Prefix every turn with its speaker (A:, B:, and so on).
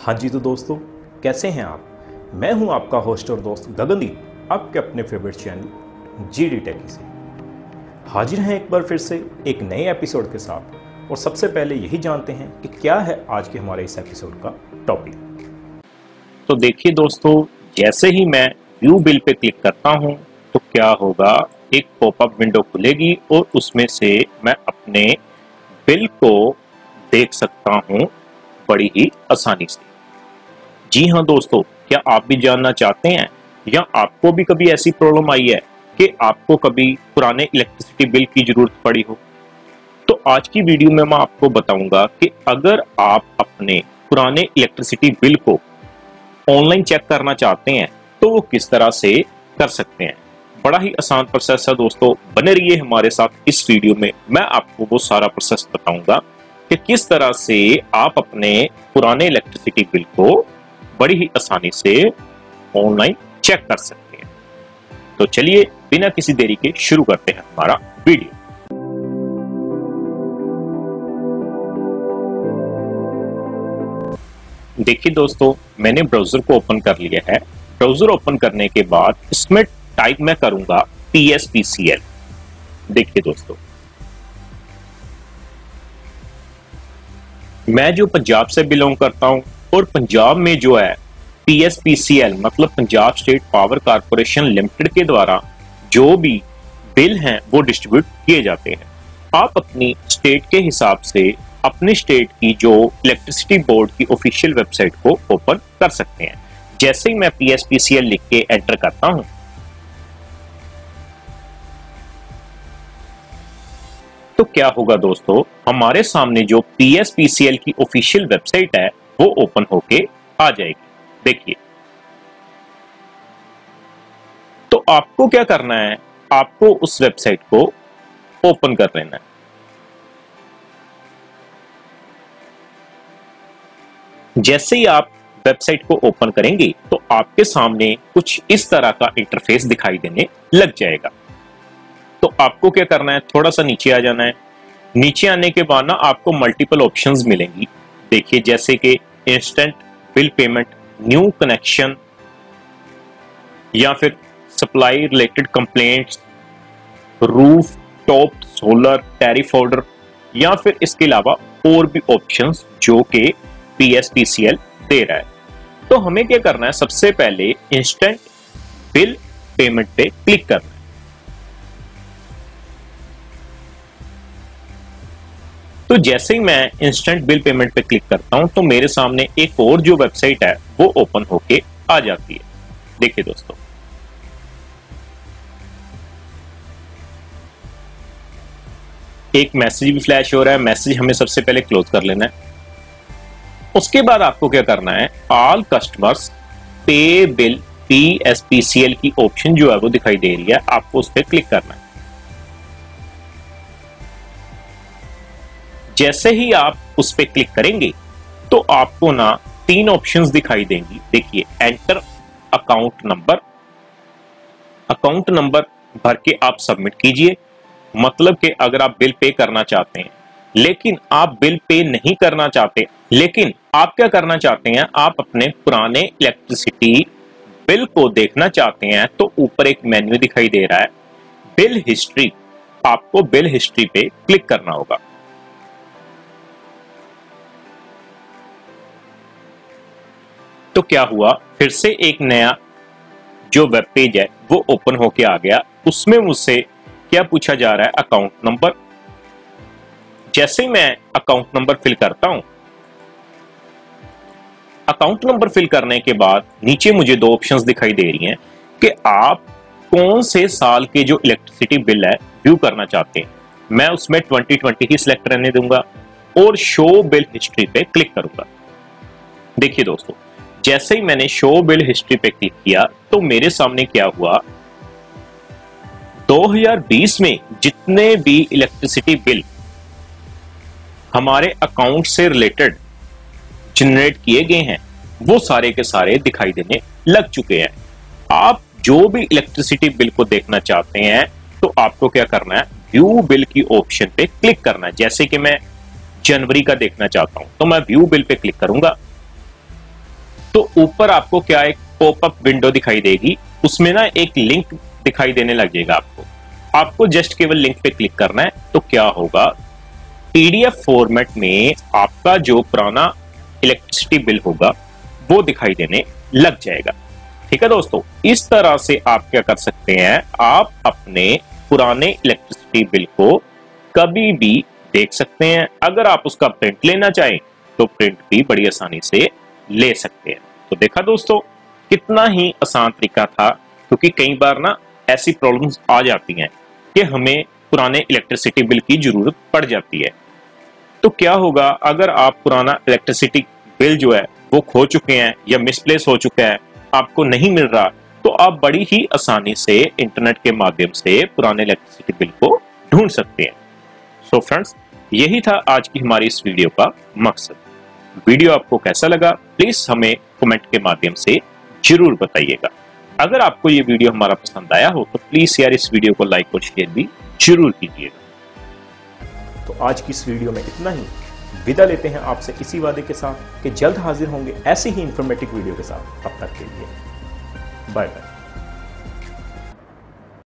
A: हाँ जी तो दोस्तों, कैसे हैं आप? मैं हूँ आपका होस्ट और दोस्त गगनदीप, आपके अपने favourite channel G D Techy से। हाजिर हैं एक बार फिर से एक नए एपिसोड के साथ। और सबसे पहले यही जानते हैं कि क्या है आज के हमारे इस एपिसोड का टॉपिक
B: तो देखिए दोस्तों, जैसे ही मैं व्यू बिल पे क्लिक करता हूँ तो क्या होगा? एक पॉपअप विंडो खुलेगी और उसमें से मैं अपने बिल को देख सकता हूँ बड़ी ही आसानी से। जी हाँ दोस्तों, क्या आप भी जानना चाहते हैं? या आपको भी कभी ऐसी प्रॉब्लम आई है कि आपको कभी पुराने इलेक्ट्रिसिटी बिल की ज़रूरत पड़ी हो? तो आज की वीडियो में मैं आपको बताऊँगा कि अगर आप अपने पुराने इलेक्ट्रिसिटी बिल को ऑनलाइन चेक करना चाहते हैं तो वो किस तरह से कर सकते हैं? बड़ा ही आसान प्रोसेस है दोस्तों, बने रहिए हमारे साथ इस वीडियो में। मैं आपको वो सारा प्रोसेस बताऊँगा कि किस तरह से आप अपने पुराने इलेक्ट्रिसिटी बिल को बड़ी ही आसानी से ऑनलाइन चेक कर सकते हैं। तो चलिए, बिना किसी देरी के शुरू करते हैं हमारा वीडियो। देखिए दोस्तों, मैंने ब्राउज़र को ओपन कर लिया है। ब्राउज़र ओपन करने के बाद इसमें टाइप मैं करूँगा पी देखिए दोस्तों। मैं जो पंजाब से बिलोंग करता हूँ और पंजाब में जो है P S P C L मतलब Punjab State Power Corporation Limited के द्वारा जो भी बिल हैं, वो डिस्ट्रीब्यूट किए जाते हैं। आप अपनी स्टेट के हिसाब से अपने स्टेट की जो इलेक्ट्रिसिटी बोर्ड की ऑफिशियल वेबसाइट को ओपन कर सकते हैं। जैसे ही मैं P S P C L लिख के एंटर करता हूँ। तो क्या होगा दोस्तों, हमारे सामने जो P S P C L की ऑफिशियल वेबसाइट है वो ओपन होके आ जाएगी। देखिए। तो आपको क्या करना है? आपको उस वेबसाइट को ओपन कर लेना है। जैसे ही आप वेबसाइट को ओपन करेंगे तो आपके सामने कुछ इस तरह का इंटरफेस दिखाई देने लग जाएगा। तो आपको क्या करना है? थोड़ा सा नीचे आ जाना है। नीचे आने के बाद ना आपको मल्टीपल ऑप्शंस मिलेंगी। देखिए, जैसे कि instant bill payment new connection या फिर supply related complaints roof top solar tariff order या फिर इसके अलावा और भी ऑप्शंस जो कि पीएसपीसीएल दे रहा है। तो हमें क्या करना है? सबसे पहले इंस्टेंट बिल पेमेंट पे क्लिक करना है। तो जैसे ही मैं इंस्टेंट बिल पेमेंट पे क्लिक करता हूँ तो मेरे सामने एक और जो वेबसाइट है, वो ओपन होके आ जाती है। देखिए दोस्तों। एक मैसेज भी फ्लैश हो रहा है। मैसेज हमें सबसे पहले क्लोज कर लेना है। उसके बाद आपको क्या करना है? All customers pay bill P S P C L की ऑप्शन जो है, वो दिखाई दे रही है। आपको उस पर क्लिक करना है। जैसे ही आप उस पर क्लिक करेंगे तो आपको ना तीन ऑप्शंस दिखाई देंगी। देखिए enter account number account number भर के आप सबमिट कीजिए। मतलब कि अगर आप बिल पे करना चाहते हैं, लेकिन आप बिल पे नहीं करना चाहते, लेकिन आप क्या करना चाहते हैं, आप अपने पुराने इलेक्ट्रिसिटी बिल को देखना चाहते हैं तो ऊपर एक मेन्यू दिखाई दे रहा है। बिल हिस्ट्री आपको बिल हिस्ट्री पे क्लिक करना होगा। तो क्या हुआ? फिर से एक नया जो वेब पेज है, वो ओपन होके आ गया। उसमें मुझसे क्या पूछा जा रहा है? अकाउंट नंबर जैसे ही मैं अकाउंट नंबर फिल करता हूँ। अकाउंट नंबर फिल करने के बाद नीचे मुझे दो ऑप्शंस दिखाई दे रही हैं कि आप कौन से साल के जो इलेक्ट्रिसिटी बिल है व्यू करना चाहते हैं। मैं उसमें 2020 ही सिलेक्ट रहने दूँगा और शो बिल हिस्ट्री पे क्लिक करूँगा। देखिए दोस्तों जैसे ही मैंने शो बिल हिस्ट्री पे क्लिक किया तो मेरे सामने क्या हुआ? 2020 में जितने भी इलेक्ट्रिसिटी बिल हमारे अकाउंट से रिलेटेड जनरेट किए गए हैं, वो सारे के सारे दिखाई देने लग चुके हैं। आप जो भी इलेक्ट्रिसिटी बिल को देखना चाहते हैं तो आपको क्या करना है? व्यू बिल की ऑप्शन पे क्लिक करना है। जैसे कि मैं जनवरी का देखना चाहता हूँ तो मैं व्यू बिल पे क्लिक करूँगा। तो ऊपर आपको क्या एक पॉपअप विंडो दिखाई देगी? उसमें ना एक लिंक दिखाई देने लगेगा आपको। आपको जस्ट केवल लिंक पे क्लिक करना है तो क्या होगा? पीडीएफ फॉर्मेट में आपका जो पुराना इलेक्ट्रिसिटी बिल होगा, वो दिखाई देने लग जाएगा। ठीक है दोस्तों? इस तरह से आप क्या कर सकते हैं? आप अपने पुराने इलेक्ट्रिसिटी बिल को कभी भी देख सकते हैं। अगर आप उसका प्रिंट लेना चाहें तो प्रिंट भी बड़ी आसानी से ले सकते हैं। तो देखा दोस्तों, कितना ही आसान तरीका था, क्योंकि कई बार ना ऐसी प्रॉब्लम्स आ जाती हैं कि हमें पुराने इलेक्ट्रिसिटी बिल की ज़रूरत पड़ जाती है। तो क्या होगा, अगर आप पुराना इलेक्ट्रिसिटी बिल जो है, वो खो चुके हैं या मिसप्लेस हो चुका है, आपको नहीं मिल रहा तो आप बड़ी ही आसानी से इंटरनेट के माध्यम से पुराने इलेक्ट्रिसिटी बिल को ढूंढ सकते हैं। सो so फ्रेंड्स यही था आज की हमारी इस वीडियो का मकसद। वीडियो आपको कैसा लगा प्लीज़ हमें कमेंट के माध्यम से ज़रूर बताइएगा। अगर आपको ये वीडियो हमारा पसंद आया हो तो प्लीज़ यार इस वीडियो को लाइक और शेयर भी ज़रूर कीजिएगा।
A: तो आज की इस वीडियो में इतना ही। विदा लेते हैं आपसे इसी वादे के साथ कि जल्द हाजिर होंगे ऐसे ही इंफॉर्मेटिव वीडियो के साथ। तब तक के लिए बाय बाय